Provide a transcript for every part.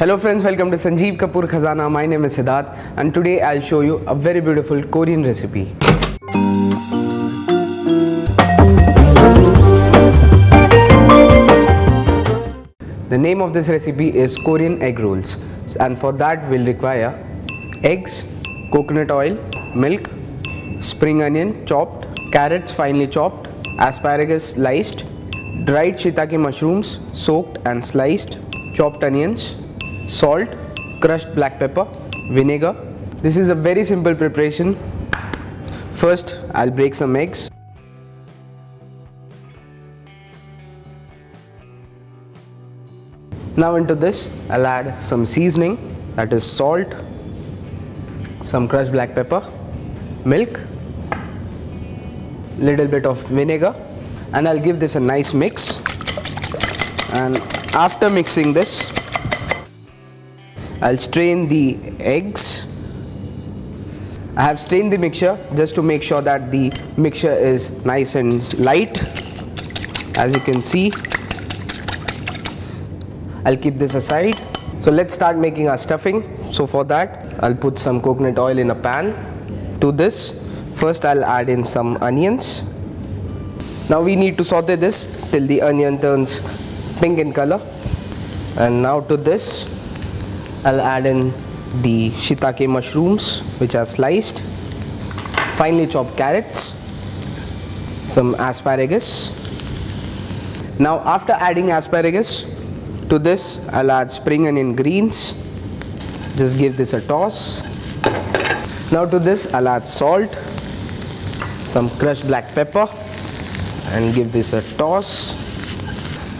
Hello friends, welcome to Sanjeev Kapoor Khazana. My name is Siddharth and today I'll show you a very beautiful Korean recipe. The name of this recipe is Korean egg rolls and for that we'll require eggs, coconut oil, milk, spring onion chopped, carrots finely chopped, asparagus sliced, dried shiitake mushrooms soaked and sliced, chopped onions, salt, crushed black pepper, vinegar. This is a very simple preparation. First, I'll break some eggs. Now into this, I'll add some seasoning that is salt, some crushed black pepper, milk, little bit of vinegar and I'll give this a nice mix and after mixing this I'll strain the eggs. I have strained the mixture just to make sure that the mixture is nice and light. As you can see I'll keep this aside. So let's start making our stuffing. So for that I'll put some coconut oil in a pan. To this first I'll add in some onions. Now we need to saute this till the onion turns pink in color. And now to this I'll add in the shiitake mushrooms which are sliced. Finely chopped carrots some asparagus. Now after adding asparagus to this I'll add spring onion greens. Just give this a toss. Now to this I'll add salt some crushed black pepper and give this a toss.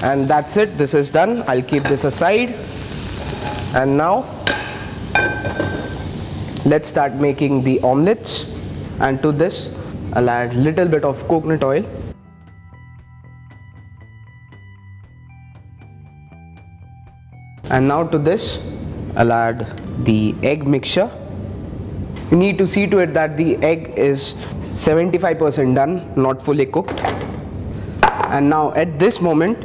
And that's it. This is done. I'll keep this aside and now let's start making the omelets. And to this I'll add little bit of coconut oil. And now to this I'll add the egg mixture. You need to see to it that the egg is 75% done not fully cooked. And now at this moment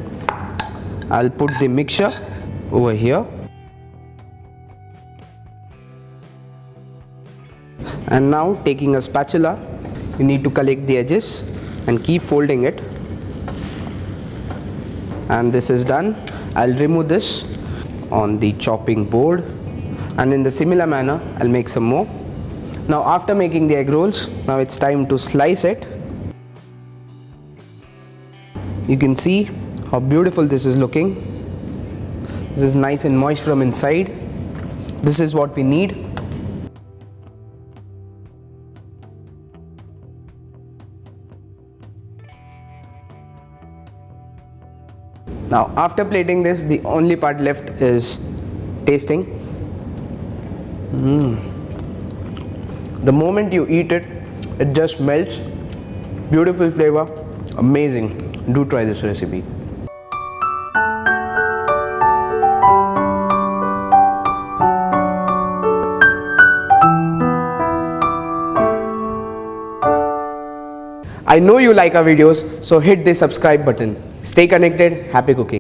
I'll put the mixture over here and now taking a spatula you need to collect the edges and keep folding it. And this is done. I'll remove this on the chopping board. And in the similar manner I'll make some more. Now after making the egg rolls now it's time to slice it. You can see how beautiful this is looking. This is nice and moist from inside. This is what we need now after plating this the only part left is tasting. Mm. the moment you eat it it just melts. Beautiful flavor. Amazing. Do try this recipe. I know you like our videos, so hit the subscribe button. Stay connected, happy cooking.